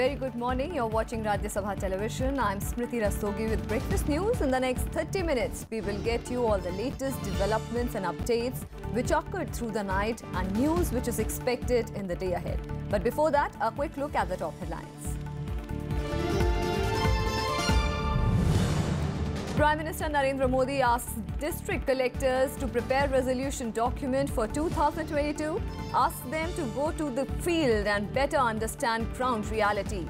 very good morning. You're watching Rajya Sabha Television. I'm Smriti Rastogi with breakfast news. In the next 30 minutes, we will get you all the latest developments and updates which occurred through the night and news which is expected in the day ahead. But before that, a quick look at the top headlines. Prime Minister Narendra Modi asks district collectors to prepare resolution document for 2022, asks them to go to the field and better understand ground realities.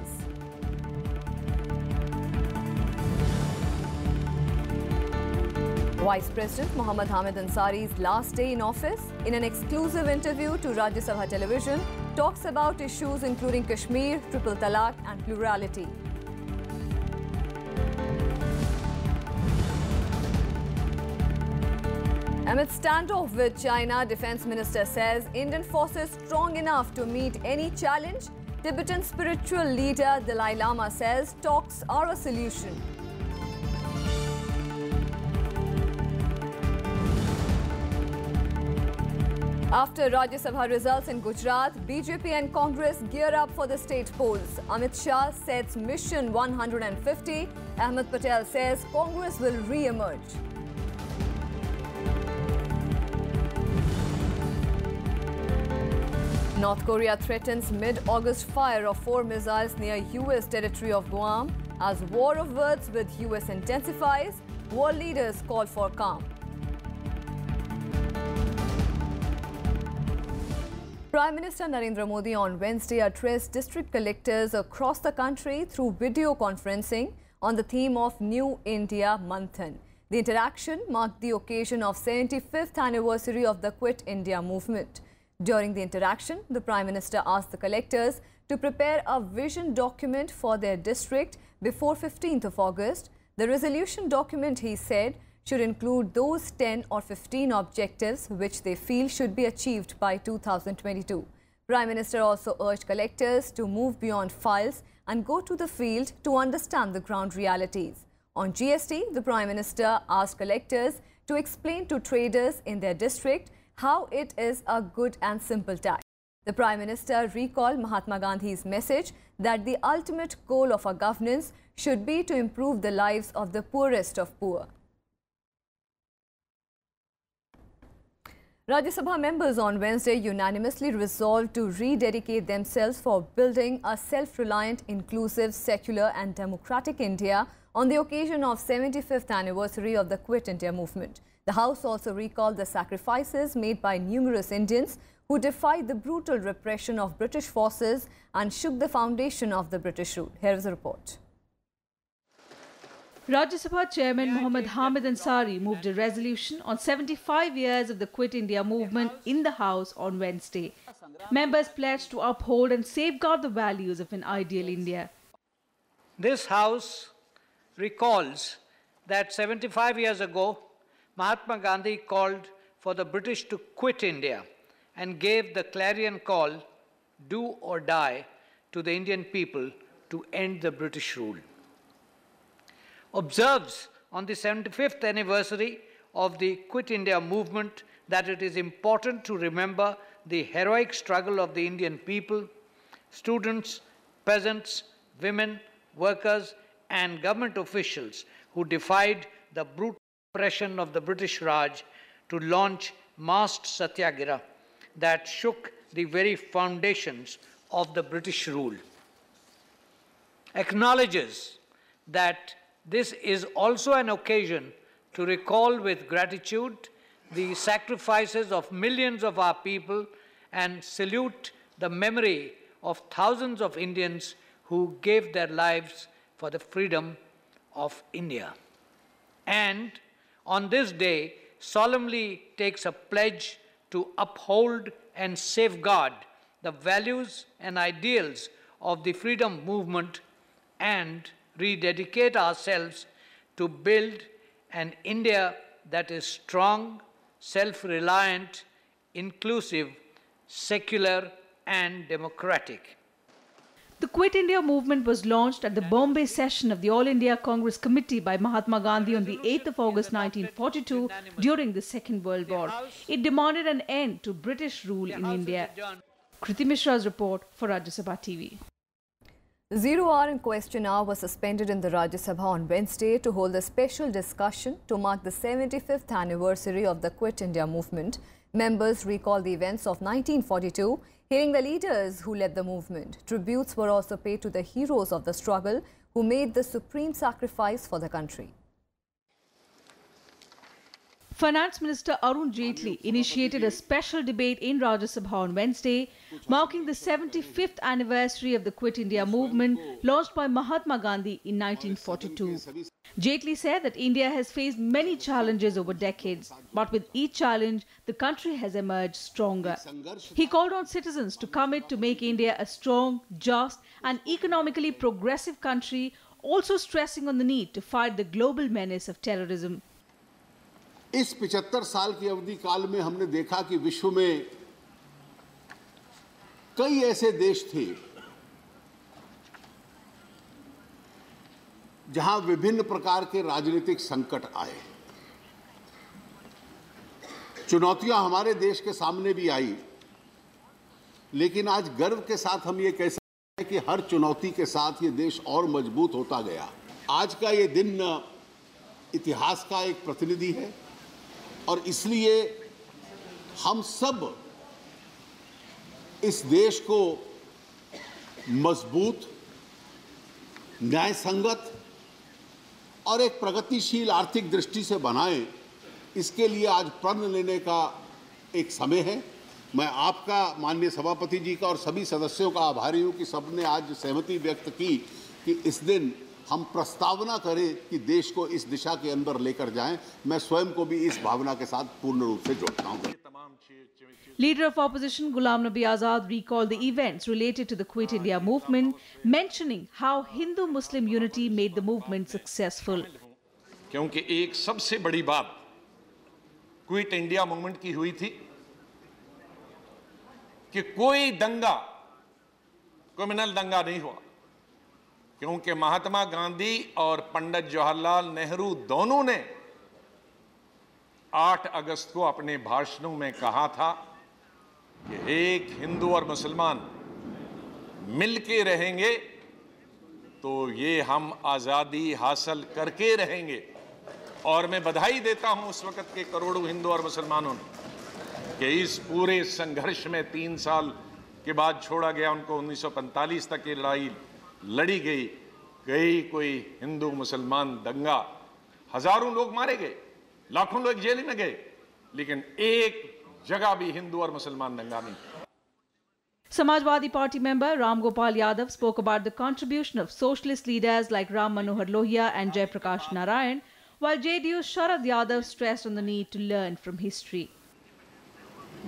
Vice President Mohammad Hamid Ansari's last day in office, in an exclusive interview to Rajya Sabha Television, talks about issues including Kashmir, triple talaq and plurality. Amid standoff with China, Defense Minister says Indian forces strong enough to meet any challenge. Tibetan spiritual leader Dalai Lama says talks are a solution. After Rajya Sabha results in Gujarat, BJP and Congress gear up for the state polls. Amit Shah sets mission 150. Ahmed Patel says Congress will re-emerge. North Korea threatens mid-August fire of four missiles near U.S. territory of Guam. As war of words with U.S. intensifies, world leaders call for calm. Prime Minister Narendra Modi on Wednesday addressed district collectors across the country through video conferencing on the theme of New India Manthan. The interaction marked the occasion of 75th anniversary of the Quit India movement. During the interaction, the Prime Minister asked the collectors to prepare a vision document for their district before 15th of August. The resolution document, he said, should include those 10 or 15 objectives which they feel should be achieved by 2022. Prime Minister also urged collectors to move beyond files and go to the field to understand the ground realities. On GST, the Prime Minister asked collectors to explain to traders in their district how it is a good and simple tax. The Prime Minister recalled Mahatma Gandhi's message that the ultimate goal of our governance should be to improve the lives of the poorest of poor. Rajya Sabha members on Wednesday unanimously resolved to rededicate themselves for building a self-reliant, inclusive, secular and democratic India on the occasion of 75th anniversary of the Quit India movement. The House also recalled the sacrifices made by numerous Indians who defied the brutal repression of British forces and shook the foundation of the British rule. Here is a report. Rajya Sabha Chairman Muhammad Hamid Ansari moved a resolution on 75 years of the Quit India movement in the House on Wednesday. Members pledged to uphold and safeguard the values of an ideal India. This House recalls that 75 years ago, Mahatma Gandhi called for the British to quit India and gave the clarion call, do or die, to the Indian people to end the British rule. Observes on the 75th anniversary of the Quit India movement that it is important to remember the heroic struggle of the Indian people, students, peasants, women, workers, and government officials who defied the brutal oppression of the British Raj to launch massed satyagraha that shook the very foundations of the British rule. Acknowledges that this is also an occasion to recall with gratitude the sacrifices of millions of our people and salute the memory of thousands of Indians who gave their lives for the freedom of India. And on this day solemnly takes a pledge to uphold and safeguard the values and ideals of the freedom movement and rededicate ourselves to build an India that is strong, self-reliant, inclusive, secular and democratic. The Quit India movement was launched at the Bombay session of the All India Congress Committee by Mahatma Gandhi on the 8th of August 1942 during the Second World War. It demanded an end to British rule in India. Kriti Mishra's report for Rajya Sabha TV. Zero hour and question hour was suspended in the Rajya Sabha on Wednesday to hold a special discussion to mark the 75th anniversary of the Quit India movement. Members recalled the events of 1942, hearing the leaders who led the movement. Tributes were also paid to the heroes of the struggle who made the supreme sacrifice for the country. Finance Minister Arun Jaitley initiated a special debate in Rajya Sabha on Wednesday, marking the 75th anniversary of the Quit India movement launched by Mahatma Gandhi in 1942. Jaitley said that India has faced many challenges over decades, but with each challenge, the country has emerged stronger. He called on citizens to commit to make India a strong, just, and economically progressive country, also stressing on the need to fight the global menace of terrorism. इस 75 साल की अवधि काल में हमने देखा कि विश्व में कई ऐसे देश थे जहाँ विभिन्न प्रकार के राजनीतिक संकट आए। चुनौतियाँ हमारे देश के सामने भी आई, लेकिन आज गर्व के साथ हम ये कह सकते हैं कि हर चुनौती के साथ ये देश और मज़बूत होता गया। आज का ये दिन इतिहास का एक प्रतिनिधि है। और इसलिए हम सब इस देश को मज़बूत न्याय संगत और एक प्रगतिशील आर्थिक दृष्टि से बनाएँ, इसके लिए आज प्रण लेने का एक समय है। मैं आपका, माननीय सभापति जी का और सभी सदस्यों का आभारी हूँ कि सबने आज सहमति व्यक्त की कि इस दिन हम प्रस्तावना करें कि देश को इस दिशा के अंदर लेकर जाएँ। मैं स्वयं को भी इस भावना के साथ पूर्ण रूप से जोड़ता हूँ। Leader of opposition Ghulam Nabi Azad recall the events related to the quit India movement mentioning how Hindu Muslim unity made the movement successful क्योंकि एक सबसे बड़ी बात क्विट इंडिया मूवमेंट की हुई थी कि कोई दंगा क्रिमिनल दंगा नहीं हुआ। क्योंकि महात्मा गांधी और पंडित जवाहरलाल नेहरू दोनों ने 8 अगस्त को अपने भाषणों में कहा था कि एक हिंदू और मुसलमान मिलके रहेंगे तो ये हम आज़ादी हासिल करके रहेंगे। और मैं बधाई देता हूँ उस वक्त के करोड़ों हिंदू और मुसलमानों ने कि इस पूरे संघर्ष में तीन साल के बाद छोड़ा गया, उनको 1945 तक की लड़ाई लड़ी गई गई कोई हिंदू मुसलमान दंगा हज़ारों लोग मारे गए लाखों लोग जेल में गए लेकिन एक जगह भी हिंदू और मुसलमान दंगा नहीं Samajwadi Party member Ram Gopal Yadav spoke about the contribution of socialist leaders like Ram Manohar Lohia and Jay Prakash Narayan, while JDU's Sharad Yadav stressed on the need to learn from history.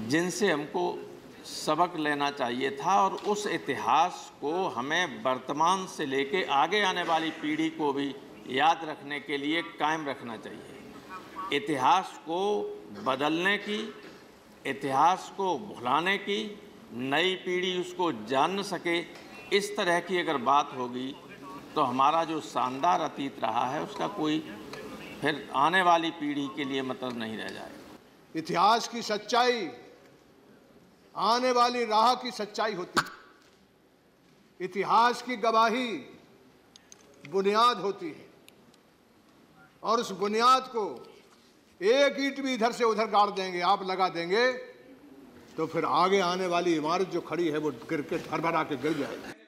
जिनसे हमको सबक लेना चाहिए था और उस इतिहास को हमें वर्तमान से लेके आगे आने वाली पीढ़ी को भी याद रखने के लिए कायम रखना चाहिए। इतिहास को बदलने की, इतिहास को भुलाने की, नई पीढ़ी उसको जान सके, इस तरह की अगर बात होगी तो हमारा जो शानदार अतीत रहा है, उसका कोई फिर आने वाली पीढ़ी के लिए मतलब नहीं रह जाएगा। इतिहास की सच्चाई आने वाली राह की सच्चाई होती है इतिहास की गवाही बुनियाद होती है और उस बुनियाद को एक ईट भी इधर से उधर गाड़ देंगे आप लगा देंगे तो फिर आगे आने वाली इमारत जो खड़ी है वो गिर के भरभरा के गिर जाएगी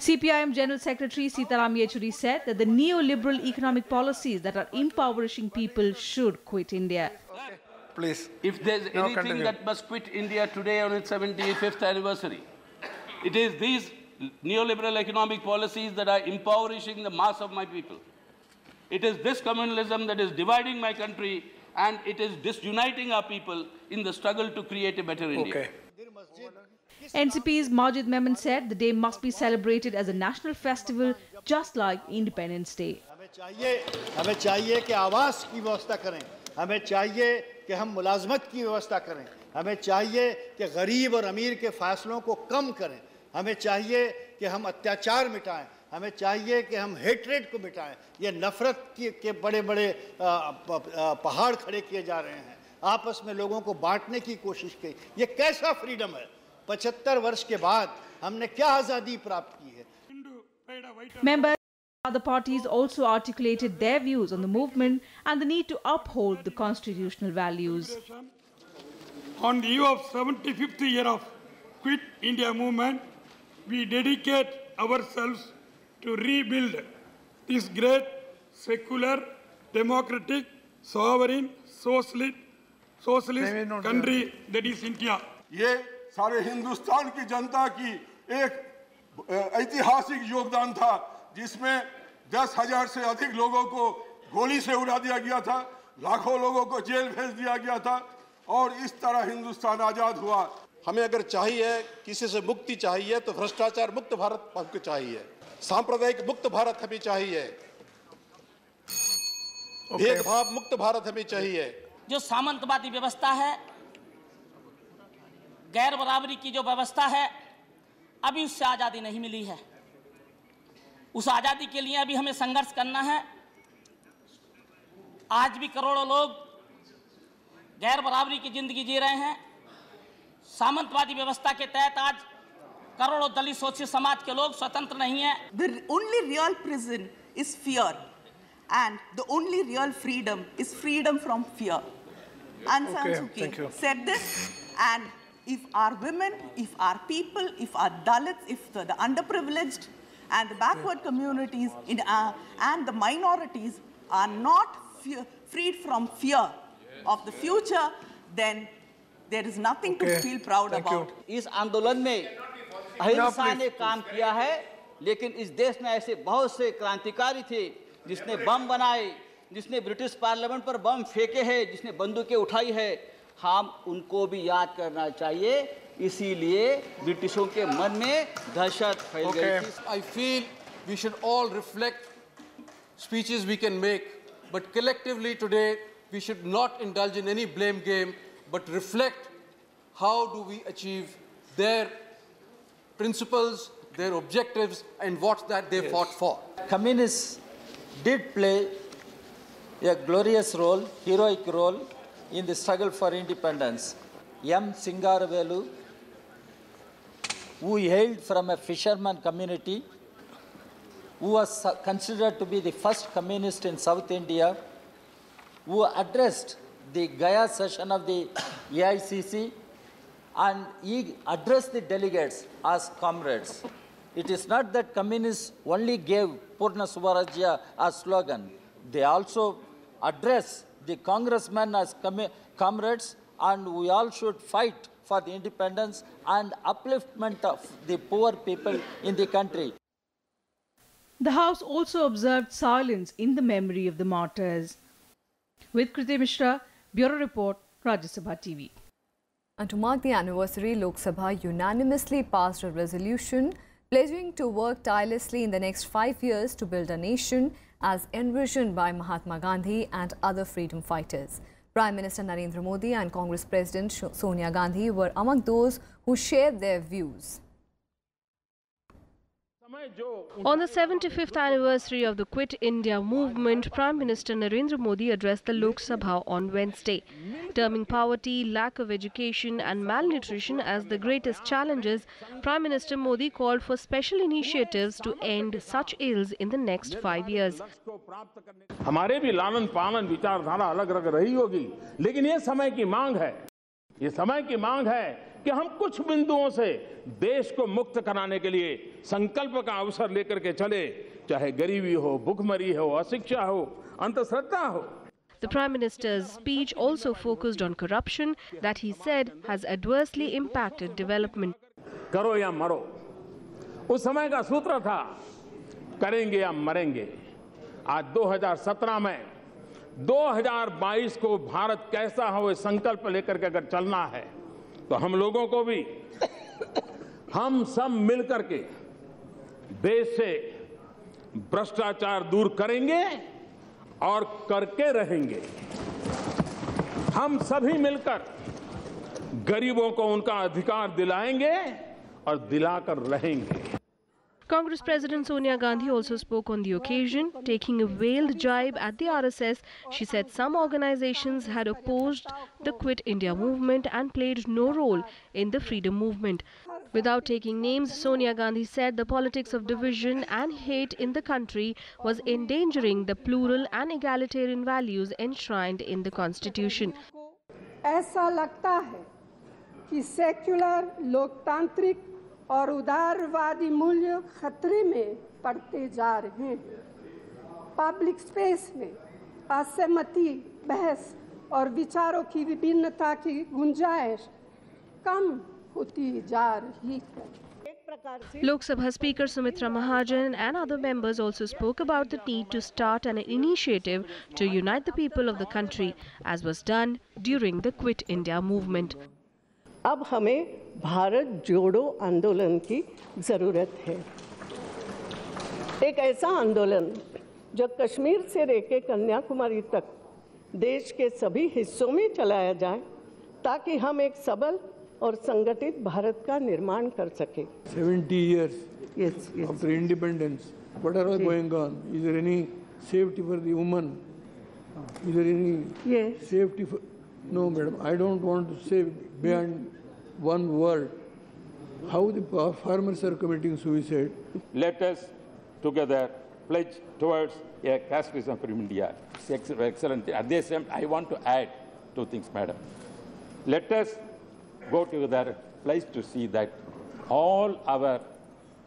CPIM General Secretary Sitaram Yechuri said that the neoliberal economic policies that are impoverishing people should quit India. Please. If there's Now anything continue. that must quit India today on its 75th anniversary, it is these neoliberal economic policies that are impoverishing the mass of my people. It is this communalism that is dividing my country and it is disuniting our people in the struggle to create a better India. Okay. NCP's Majid Memon said the day must be celebrated as a national festival just like Independence Day. हमें चाहिए हमें चाहिए कि आवास की व्यवस्था करें हमें चाहिए कि हम मुलाजमत की व्यवस्था करें। हमें चाहिए कि गरीब और अमीर के फासलों को कम करें। हमें चाहिए कि हम अत्याचार मिटाएँ। हमें चाहिए कि हम हेटरेट को मिटाएँ। ये नफरत की के बड़े बड़े पहाड़ खड़े किए जा रहे हैं। आपस में लोगों को बांटने की कोशिश की। ये कैसा फ्रीडम है? पचहत्तर वर्ष के बाद हमने क्या आज़ादी प्राप्त की है? of other parties also articulated their views on the movement and the need to uphold the constitutional values. On the eve of 75th year of Quit India movement, we dedicate ourselves to rebuild this great secular, democratic, sovereign, socialist, socialist country that is India. ये सारे हिंदुस्तान की जनता की एक अ, ऐतिहासिक योगदान था जिसमें दस हज़ार से अधिक लोगों को गोली से उड़ा दिया गया था लाखों लोगों को जेल भेज दिया गया था और इस तरह हिंदुस्तान आज़ाद हुआ। हमें अगर चाहिए किसी से मुक्ति चाहिए तो भ्रष्टाचार मुक्त भारत हमको चाहिए। सांप्रदायिक मुक्त भारत हमें चाहिए। भेदभाव मुक्त भारत हमें चाहिए। जो सामंतवादी व्यवस्था है गैर बराबरी की जो व्यवस्था है अभी उससे आज़ादी नहीं मिली है। उस आज़ादी के लिए अभी हमें संघर्ष करना है। आज भी करोड़ों लोग गैर बराबरी की ज़िंदगी जी रहे हैं। सामंतवादी व्यवस्था के तहत आज करोड़ों दलित शोषित समाज के लोग स्वतंत्र नहीं है। The only real prison is fear and the only real freedom is freedom from fear and and if are women if are people if are Dalit if the underprivileged and the backward communities in, uh, and the minorities are not fear, freed from fear of the future, then there is nothing to feel proud about. इस आंदोलन में अहिंसा ने काम किया है लेकिन इस देश में ऐसे बहुत से क्रांतिकारी थे जिसने बम बनाए जिसने ब्रिटिश पार्लियामेंट पर बम फेंके हैं जिसने बंदूकें उठाई है हम उनको भी याद करना चाहिए इसीलिए ब्रिटिशों के मन में दहशत फैल okay. गई थी I feel we should all reflect speeches we can make but collectively today we should not indulge in any blame game but reflect how do we achieve their principles, their objectives, and what that they yes. fought for. Communists did play a glorious role, heroic role, in the struggle for independence. M. Singaravelu who hailed from a fisherman community, who was considered to be the first communist in South India, who addressed the Gaya session of the AICC and he addressed the delegates as comrades. It is not that communists only gave Purna Swarajya as slogan. They also address the congressmen as comrades and we all should fight for the independence and upliftment of the poor people in the country. The House also observed silence in the memory of the martyrs. With Kriti Mishra, Bureau Report, Rajya Sabha TV. And to mark the anniversary, Lok Sabha unanimously passed a resolution pledging to work tirelessly in the next five years to build a nation as envisioned by Mahatma Gandhi and other freedom fighters. Prime Minister Narendra Modi and Congress President Sonia Gandhi were among those who shared their views. On the 75th anniversary of the Quit India movement, Prime Minister Narendra Modi addressed the Lok Sabha on Wednesday. Terming poverty, lack of education, and malnutrition as the greatest challenges, Prime Minister Modi called for special initiatives to end such ills in the next five years. हमारे भी लालन पालन विचारधारा अलग अलग रही होगी लेकिन ये समय की मांग है ये समय की मांग है कि हम कुछ बिंदुओं से देश को मुक्त कराने के लिए संकल्प का अवसर लेकर के चले चाहे गरीबी हो भुखमरी हो अशिक्षा हो अंधश्रद्धा हो The Prime Minister's speech also focused on corruption that he said has adversely impacted development. करो या मरो उस समय का सूत्र था करेंगे या मरेंगे आज 2017 में 2022 को भारत कैसा हो संकल्प लेकर के अगर चलना है तो हम लोगों को भी। हम सब मिलकर के देश से भ्रष्टाचार दूर करेंगे और करके रहेंगे। हम सभी मिलकर गरीबों को उनका अधिकार दिलाएँगे और दिलाकर रहेंगे। Congress President Sonia Gandhi also spoke on the occasion, taking a veiled jibe at the RSS. She said some organizations had opposed the Quit India movement and played no role in the freedom movement. Without taking names, Sonia Gandhi said the politics of division and hate in the country was endangering the plural and egalitarian values enshrined in the constitution. ऐसा लगता है कि secular लोकतांत्रिक और उदारवादी मूल्य खतरे में पड़ते जा रहे हैं पब्लिक स्पेस में असहमति बहस और विचारों की विभिन्नता की गुंजाइश कम होती जा रही है Lok Sabha Speaker Sumitra Mahajan and other members also spoke about the need to start an initiative to unite the people of the country, as was done during the Quit India movement. अब हमें भारत जोड़ो आंदोलन की ज़रूरत है। एक ऐसा आंदोलन जो कश्मीर से लेके कन्याकुमारी तक देश के सभी हिस्सों में चलाया जाए ताकि हम एक सबल और संगठित भारत का निर्माण कर सके। 70 years independence what are going on? Is there any safety for the is there any yes safety no madam I don't want to safety beyond one word how the farmers are committing suicide. Let us together pledge towards a pacifism for India. It's excellent. At the same I want to add two things, madam. Let us go together, place to see that all our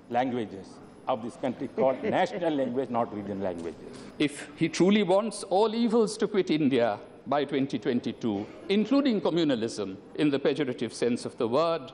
languages of this country called national language, not regional languages. If he truly wants all evils to quit India by 2022, including communalism in the pejorative sense of the word,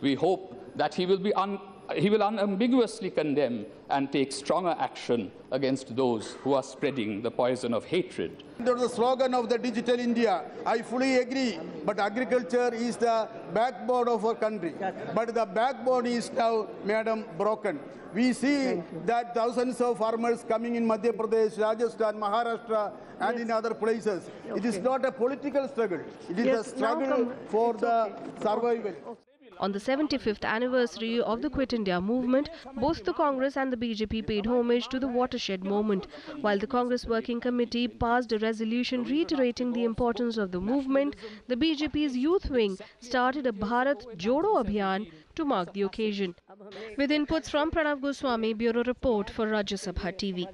we hope that he will, be un- he will unambiguously condemn and take stronger action against those who are spreading the poison of hatred. There was a slogan of the digital India. I fully agree, but agriculture is the backbone of our country. But the backbone is now, madam, broken. We see that thousands of farmers coming in Madhya Pradesh, Rajasthan, Maharashtra, and in other places. It is not a political struggle. It is Yes, a struggle now come- for the survival. On the 75th anniversary of the Quit India movement, both the Congress and the BJP paid homage to the watershed moment, while the Congress Working Committee passed a resolution reiterating the importance of the movement. The BJP's youth wing started a Bharat Jodo Abhiyan to mark the occasion. With inputs from Pranav Goswami, Bureau Report for Rajya Sabha TV.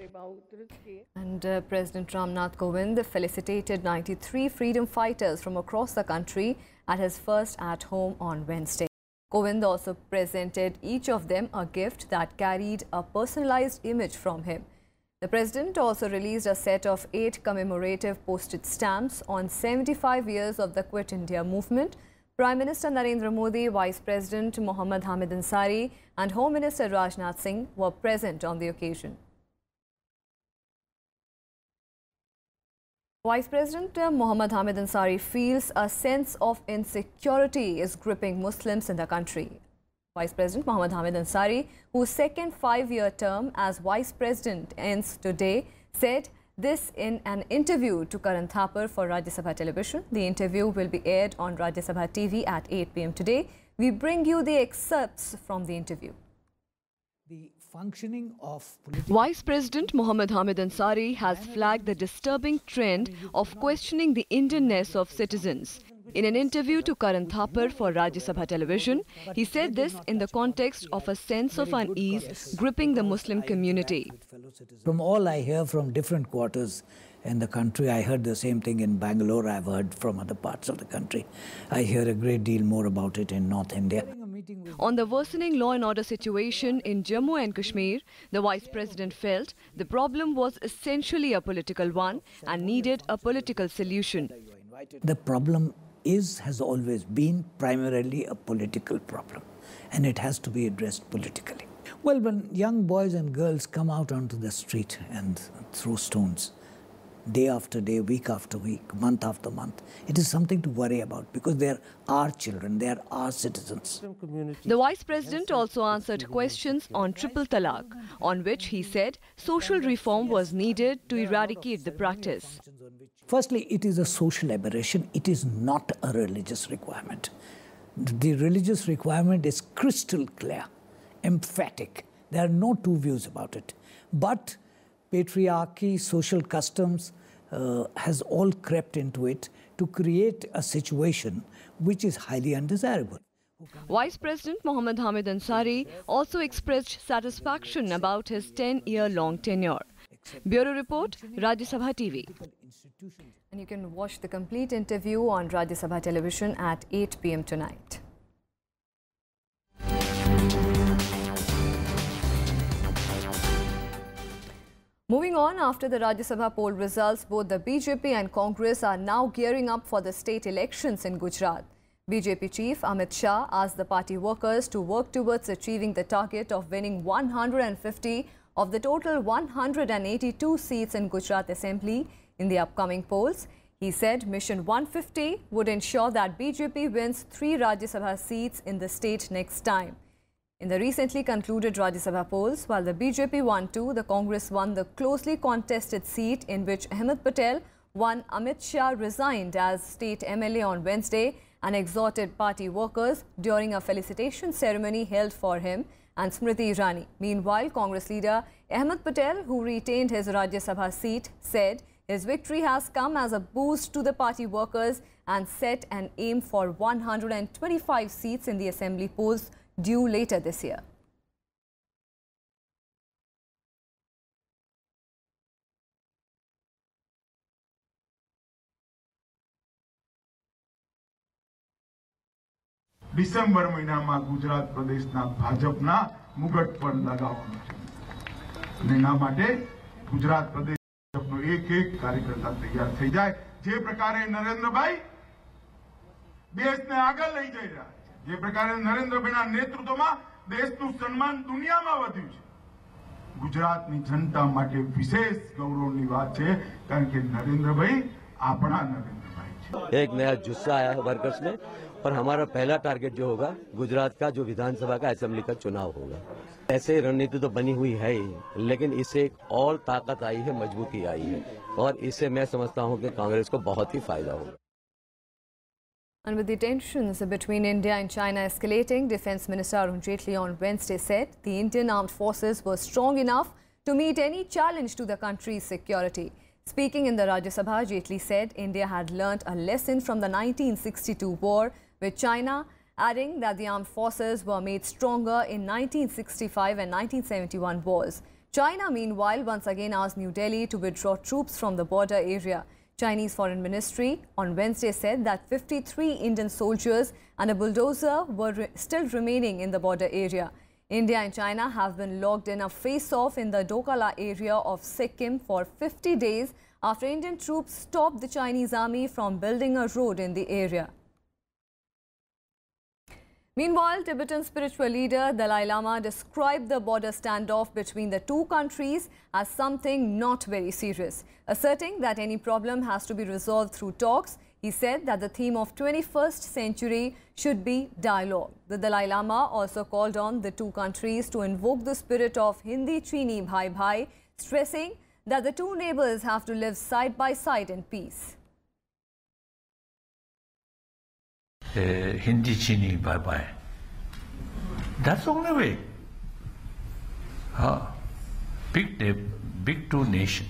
And uh, President Ramnath Kovind felicitated 93 freedom fighters from across the country at his first at home on Wednesday. Kovind also presented each of them a gift that carried a personalized image from him. The president also released a set of eight commemorative postage stamps on 75 years of the Quit India movement. Prime Minister Narendra Modi, Vice President Mohammad Hamid Ansari, and Home Minister Rajnath Singh were present on the occasion. Vice President Mohammad Hamid Ansari feels a sense of insecurity is gripping Muslims in the country. Vice President Mohammad Hamid Ansari, whose second five-year term as Vice President ends today, said this in an interview to Karan Thapar for Rajya Sabha Television. The interview will be aired on Rajya Sabha TV at 8 pm today. We bring you the excerpts from the interview. political Vice President Mohammad Hamid Ansari has flagged the disturbing trend of questioning the Indianness of citizens. In an interview to Karan Thapar for Rajya Sabha Television, he said this in the context of a sense of unease gripping the Muslim community. From all I hear from different quarters in the country, I heard the same thing in Bangalore, I've heard from other parts of the country. I hear a great deal more about it in North India. On the worsening law and order situation in Jammu and Kashmir, the Vice President felt the problem was essentially a political one and needed a political solution. The problem is, has always been primarily a political problem, and it has to be addressed politically. Well, when young boys and girls come out onto the street and throw stones, day after day, week after week, month after month, it is something to worry about because they are our children, they are our citizens. The Vice President also answered questions on triple talaq, on which he said social reform was needed to eradicate the practice. Firstly, it is a social aberration, it is not a religious requirement. The religious requirement is crystal clear, emphatic, There are no two views about it. But patriarchy, social customs uh, has all crept into it to create a situation which is highly undesirable. Vice President Mohammad Hamid Ansari also expressed satisfaction about his 10 year long tenure. Bureau Report, Rajya Sabha TV. And you can watch the complete interview on Rajya Sabha television at 8 pm tonight. Moving on, after the Rajya Sabha poll results, both the BJP and Congress are now gearing up for the state elections in Gujarat. BJP chief Amit Shah asked the party workers to work towards achieving the target of winning 150 of the total 182 seats in Gujarat Assembly in the upcoming polls. He said Mission 150 would ensure that BJP wins three Rajya Sabha seats in the state next time. In the recently concluded Rajya Sabha polls, while the BJP won two, the Congress won the closely contested seat in which Ahmed Patel won. Amit Shah resigned as state MLA on Wednesday and exhorted party workers during a felicitation ceremony held for him and Smriti Irani. Meanwhile, Congress leader Ahmed Patel, who retained his Rajya Sabha seat, said his victory has come as a boost to the party workers and set an aim for 125 seats in the assembly polls due later this year. December મહિનામાં ગુજરાત પ્રદેશના ભાજપના મુગટ પર લગાવવાનો છે અને એના માટે ગુજરાત પ્રદેશ ભાજપનો એક એક કાર્યકર્તા તૈયાર થઈ જાય જે પ્રકારે નરેન્દ્રભાઈ દેશને આગળ લઈ જઈ રહ્યા છે જે પ્રકારે નરેન્દ્રભાઈના નેતૃત્વમાં દેશનું સન્માન દુનિયામાં વધ્યું છે ગુજરાતની જનતા માટે વિશેષ ગૌરવની વાત છે કારણ કે નરેન્દ્રભાઈ આપણા નરેન્દ્રભાઈ છે एक नया जुस्सा आया है वर्कर्स में और हमारा पहला टारगेट जो होगा गुजरात का जो विधानसभा का असेंबली का चुनाव होगा ऐसे रणनीति तो बनी हुई है ही लेकिन इससे एक और ताकत आई है मजबूती आई है और इससे मैं समझता हूं कि कांग्रेस को बहुत ही फायदा होगा And with the tensions between India and China escalating, Defence Minister Arun Jaitley on Wednesday said the Indian armed forces were strong enough to meet any challenge to the country's security. Speaking in the Rajya Sabha, Jaitley said India had learnt a lesson from the 1962 war with China, adding that the armed forces were made stronger in 1965 and 1971 wars. China, meanwhile, once again asked New Delhi to withdraw troops from the border area. Chinese Foreign Ministry on Wednesday said that 53 Indian soldiers and a bulldozer were re still remaining in the border area. India and China have been locked in a face-off in the Dokala area of Sikkim for 50 days after Indian troops stopped the Chinese army from building a road in the area. Meanwhile, Tibetan spiritual leader Dalai Lama described the border standoff between the two countries as something not very serious, asserting that any problem has to be resolved through talks. He said that the theme of 21st century should be dialogue. The Dalai Lama also called on the two countries to invoke the spirit of Hindi Chini Bhai Bhai, stressing that the two neighbors have to live side by side in peace. Hindi Chini bye bye. That's the only way. Uh, big, big two nation.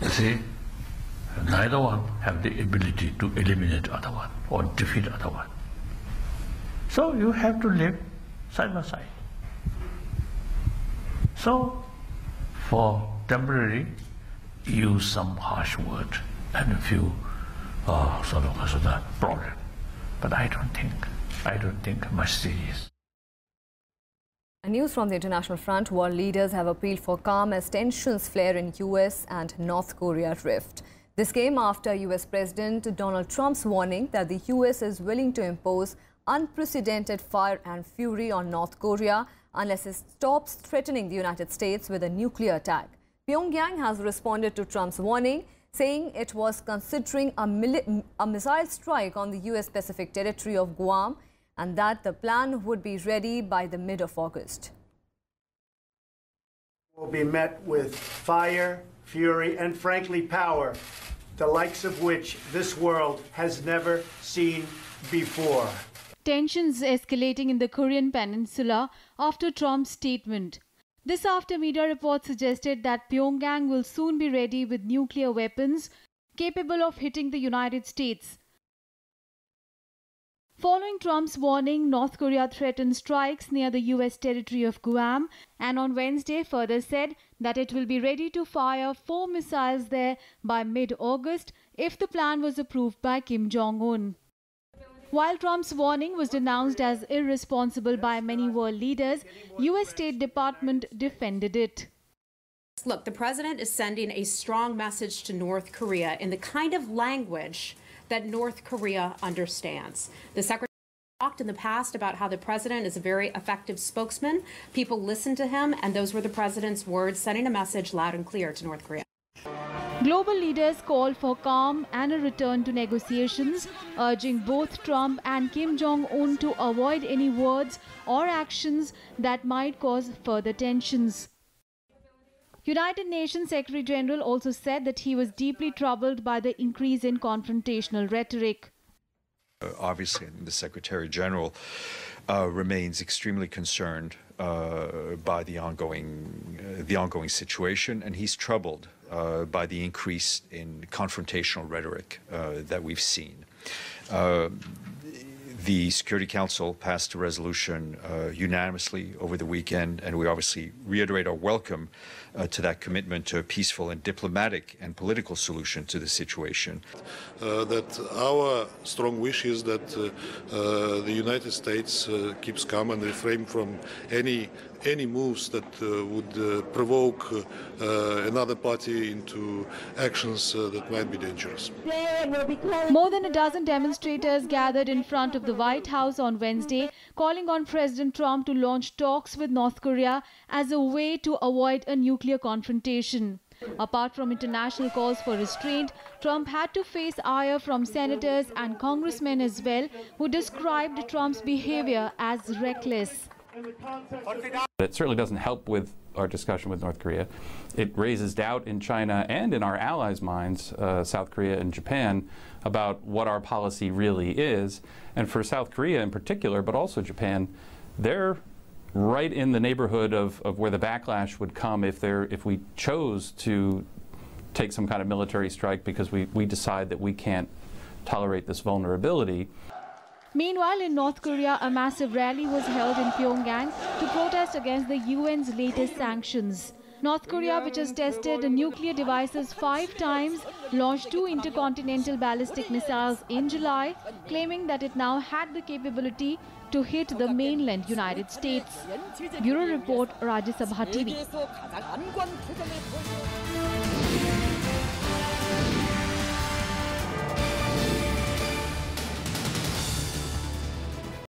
You see, neither one have the ability to eliminate other one or defeat other one. So you have to live side by side. So, for temporary, use some harsh word and a few of sort of problem. But I don't think, I don't think much serious. News from the international front, world leaders have appealed for calm as tensions flare in US and North Korea rift. This came after US President Donald Trump's warning that the US is willing to impose unprecedented fire and fury on North Korea unless it stops threatening the United States with a nuclear attack. Pyongyang has responded to Trump's warning, saying it was considering a, mili- a missile strike on the US Pacific territory of Guam and that the plan would be ready by the mid of August. will be met with fire, fury, and frankly, power, the likes of which this world has never seen before. Tensions escalating in the Korean peninsula after Trump's statement. This after media reports suggested that Pyongyang will soon be ready with nuclear weapons capable of hitting the United States. Following Trump's warning, North Korea threatened strikes near the US territory of Guam and on Wednesday further said that it will be ready to fire four missiles there by mid August if the plan was approved by Kim Jong un. While Trump's warning was denounced as irresponsible by many world leaders, US State Department defended it. Look, the president is sending a strong message to North Korea in the kind of language that North Korea understands. The secretary talked in the past about how the president is a very effective spokesman. People listen to him, and those were the president's words, sending a message loud and clear to North Korea. Global leaders called for calm and a return to negotiations, urging both Trump and Kim Jong un to avoid any words or actions that might cause further tensions. United Nations Secretary General also said that he was deeply troubled by the increase in confrontational rhetoric. Uh, obviously, the Secretary General uh, remains extremely concerned uh, by the ongoing uh, the ongoing situation, and he's troubled uh, by the increase in confrontational rhetoric uh, that we've seen. The Security Council passed a resolution uh, unanimously over the weekend, and we obviously reiterate our welcome uh, to that commitment to a peaceful and diplomatic and political solution to the situation. Uh, that our strong wish is that the United States keeps calm and refrain from any any moves that uh, would uh, provoke uh, another party into actions that might be dangerous. More than a dozen demonstrators gathered in front of the White House on Wednesday, calling on President Trump to launch talks with North Korea as a way to avoid a nuclear confrontation. Apart from international calls for restraint, Trump had to face ire from senators and congressmen as well, who described Trump's behavior as reckless. It certainly doesn't help with our discussion with North Korea. It raises doubt in China and in our allies' minds, uh, South Korea and Japan, about what our policy really is. And for South Korea in particular, but also Japan, they're right in the neighborhood of, of where the backlash would come if, if we chose to take some kind of military strike because we, we decide that we can't tolerate this vulnerability. Meanwhile, in North Korea, a massive rally was held in Pyongyang to protest against the UN's latest sanctions. North Korea, which has tested nuclear devices five times, launched two intercontinental ballistic missiles in July, claiming that it now had the capability to hit the mainland United States. Bureau Report, Rajya Sabha TV.